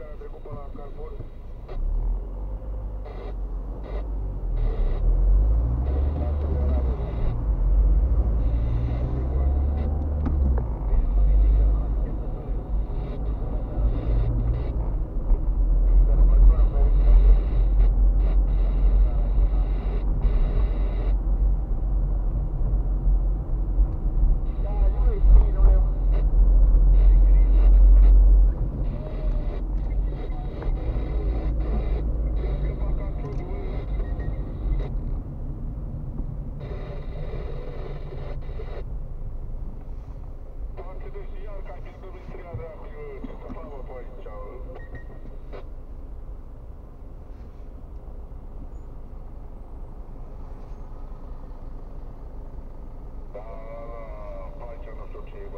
Catra, compa Carmona.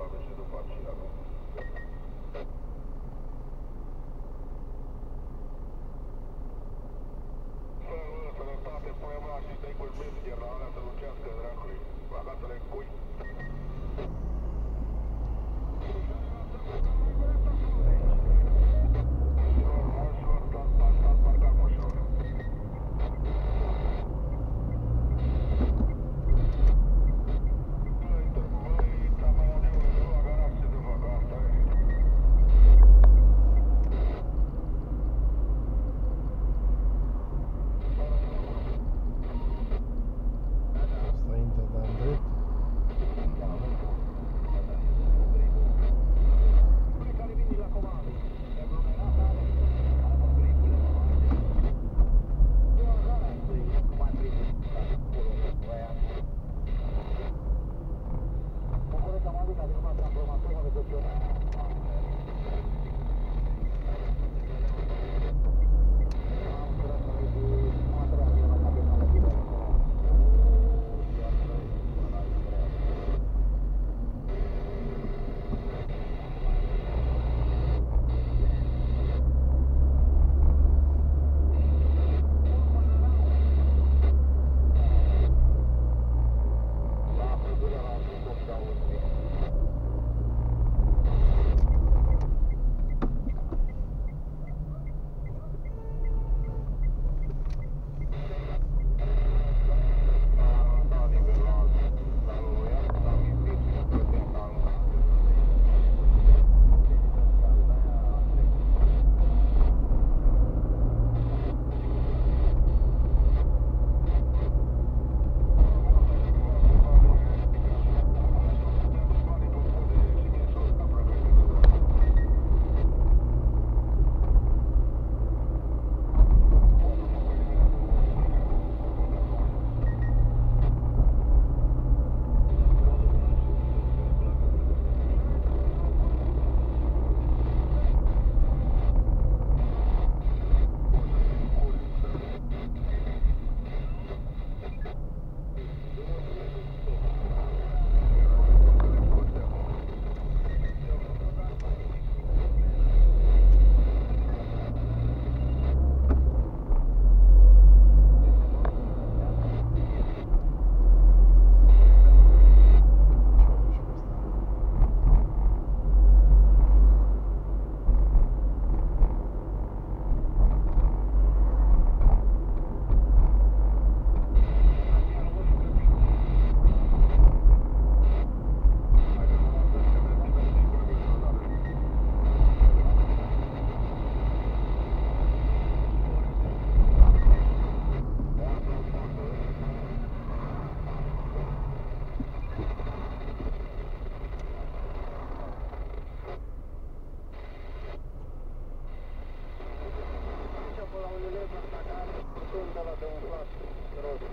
Sănătate, poema și trecul mâini din rarea să lucească dracului. Agatele cui Камаза, камаза, дороги.